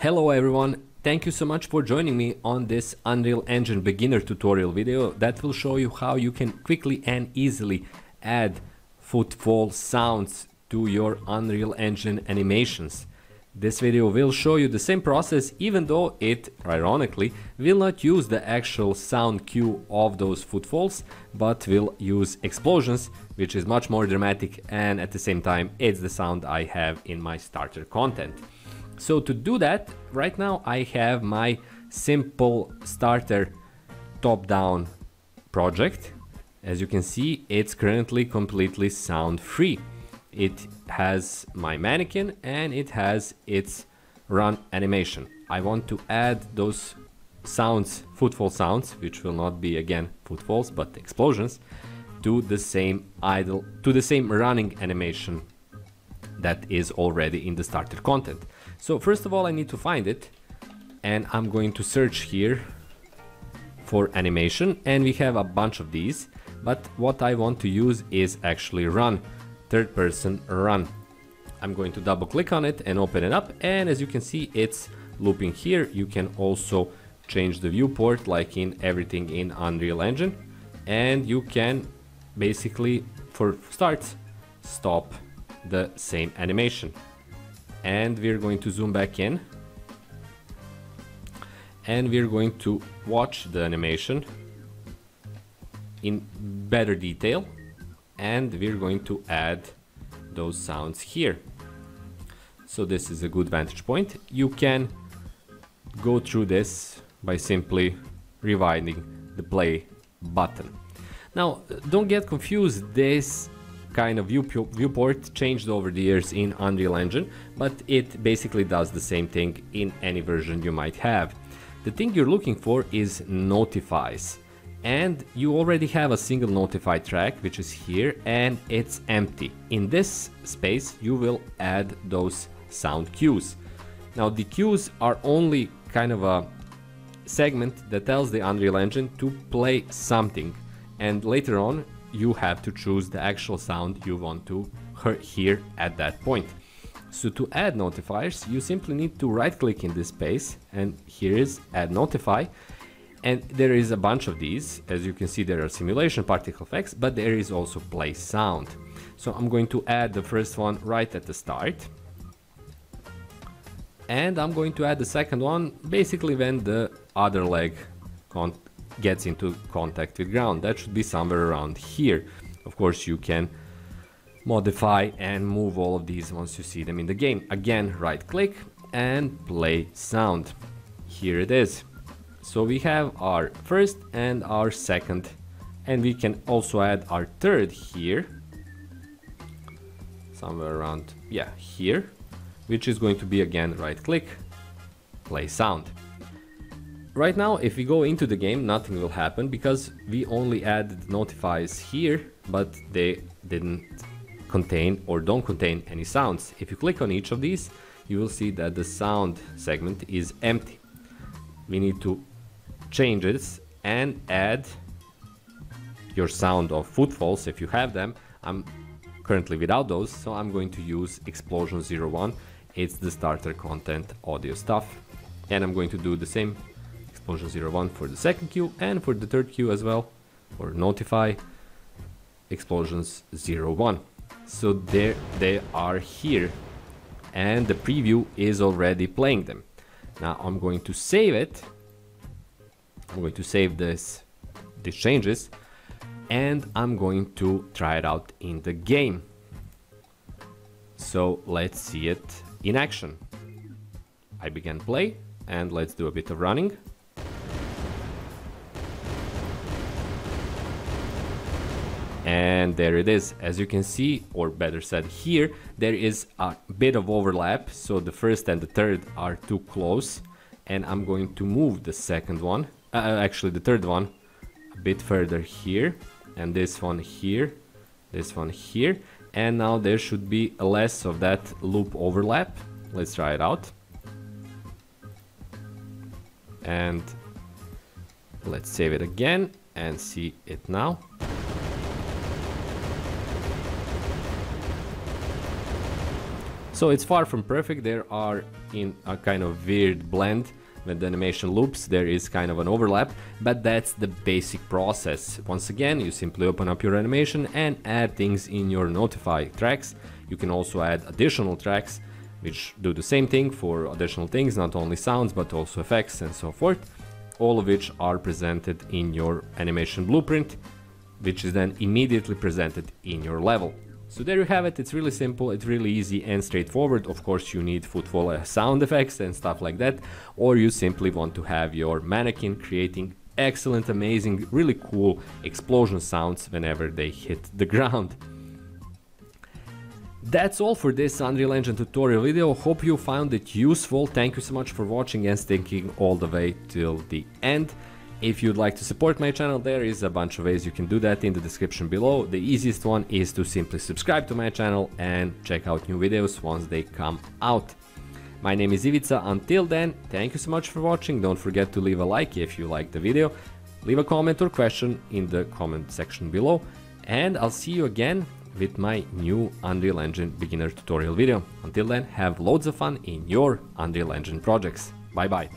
Hello everyone, thank you so much for joining me on this Unreal Engine beginner tutorial video that will show you how you can quickly and easily add footfall sounds to your Unreal Engine animations. This video will show you the same process even though it, ironically, will not use the actual sound cue of those footfalls, but will use explosions, which is much more dramatic and at the same time it's the sound I have in my starter content. So to do that, right now I have my simple starter top-down project. As you can see, it's currently completely sound free. It has my mannequin and it has its run animation. I want to add those sounds, footfall sounds, which will not be again footfalls, but explosions, to the same idle, to the same running animation that is already in the starter content. So first of all, I need to find it and I'm going to search here for animation and we have a bunch of these, but what I want to use is actually run, third person run. I'm going to double click on it and open it up and as you can see it's looping here. You can also change the viewport like in everything in Unreal Engine and you can basically for start stop the same animation. And we're going to zoom back in. And we're going to watch the animation in better detail. And we're going to add those sounds here. So this is a good vantage point. You can go through this by simply rewinding the play button. Now don't get confused. This kind of viewport changed over the years in Unreal Engine, but it basically does the same thing in any version you might have. The thing you're looking for is notifies. And you already have a single notify track, which is here, and it's empty. In this space, you will add those sound cues. Now, the cues are only kind of a segment that tells the Unreal Engine to play something. And later on, you have to choose the actual sound you want to hear at that point. So to add notifiers, you simply need to right click in this space and here is add notify. And there is a bunch of these. As you can see, there are simulation particle effects, but there is also play sound. So I'm going to add the first one right at the start. And I'm going to add the second one basically when the other leg gets into contact with ground. That should be somewhere around here. Of course, you can modify and move all of these once you see them in the game. Again, right click and play sound. Here it is. So we have our first and our second and we can also add our third here somewhere around yeah here which is going to be again right click play sound Right now, if we go into the game, nothing will happen because we only added notifies here, but they didn't contain or don't contain any sounds. If you click on each of these, you will see that the sound segment is empty. We need to change this and add your sound of footfalls if you have them. I'm currently without those, so I'm going to use Explosion 01. It's the starter content audio stuff. And I'm going to do the same explosion 01 for the second cue and for the third cue as well for notify explosions 01 so there they are here and the preview is already playing them. Now I'm going to save it. I'm going to save this these changes and I'm going to try it out in the game. So let's see it in action. I begin play and let's do a bit of running and there it is. As you can see or better said here there is a bit of overlap. So the first and the third are too close. And I'm going to move the second one uh, uh, actually the third one a bit further here. And this one here this one here. And now there should be less of that loop overlap. Let's try it out. And let's save it again and see it now So it's far from perfect, there are in a kind of weird blend when the animation loops there is kind of an overlap, but that's the basic process. Once again, you simply open up your animation and add things in your notify tracks. You can also add additional tracks which do the same thing for additional things, not only sounds but also effects and so forth, all of which are presented in your animation blueprint, which is then immediately presented in your level. So there you have it, it's really simple, it's really easy and straightforward. Of course you need footfall uh, sound effects and stuff like that, or you simply want to have your mannequin creating excellent, amazing, really cool explosion sounds whenever they hit the ground. That's all for this Unreal Engine tutorial video, hope you found it useful, thank you so much for watching and sticking all the way till the end. If you'd like to support my channel, there is a bunch of ways you can do that in the description below. The easiest one is to simply subscribe to my channel and check out new videos once they come out. My name is Ivica, until then, thank you so much for watching, don't forget to leave a like if you liked the video, leave a comment or question in the comment section below, and I'll see you again with my new Unreal Engine beginner tutorial video. Until then, have loads of fun in your Unreal Engine projects. Bye bye.